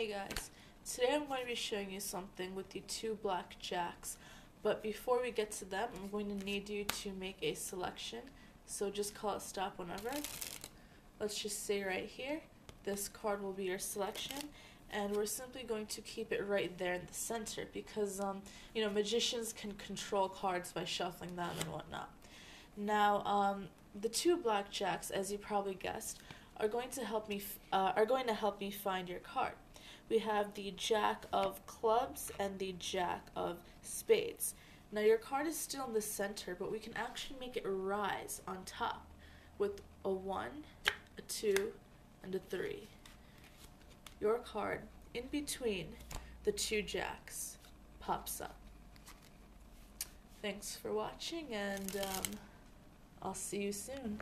Hey guys, today I'm going to be showing you something with the two black jacks, but before we get to them, I'm going to need you to make a selection, so just call it stop whenever. Let's just say right here, this card will be your selection, and we're simply going to keep it right there in the center because, um, you know, magicians can control cards by shuffling them and whatnot. Now, um, the two black jacks, as you probably guessed, are going to help me uh, are going to help me find your card. We have the jack of clubs and the jack of spades. Now your card is still in the center, but we can actually make it rise on top with a 1, a 2, and a 3. Your card in between the two jacks pops up. Thanks for watching and um, I'll see you soon.